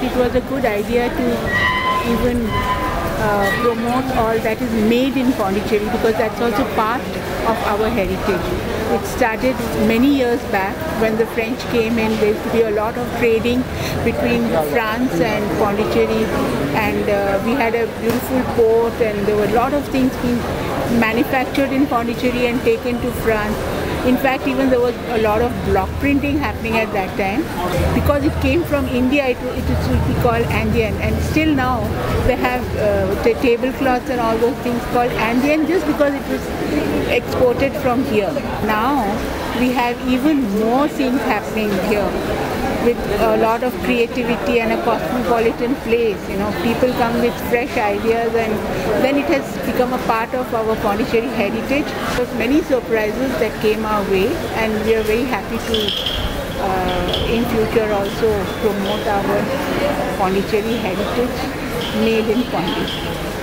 thought it was a good idea to even uh, promote all that is made in Pondicherry because that's also part of our heritage. It started many years back when the French came in. There used to be a lot of trading between France and Pondicherry, and uh, we had a beautiful port, and there were a lot of things being manufactured in Pondicherry and taken to France. In fact, even there was a lot of block printing happening at that time. Because it came from India, it, it is what we call Indienne. And still now, they have uh, t- tablecloths and all those things called Indienne just because it was exported from here. Now, we have even more things happening here with a lot of creativity and a cosmopolitan place. You know, people come with fresh ideas, and then it has become a part of our Pondicherry heritage. There was many surprises that came way, and we are very happy to, uh, in future, also promote our Pondicherry heritage made in Pondicherry.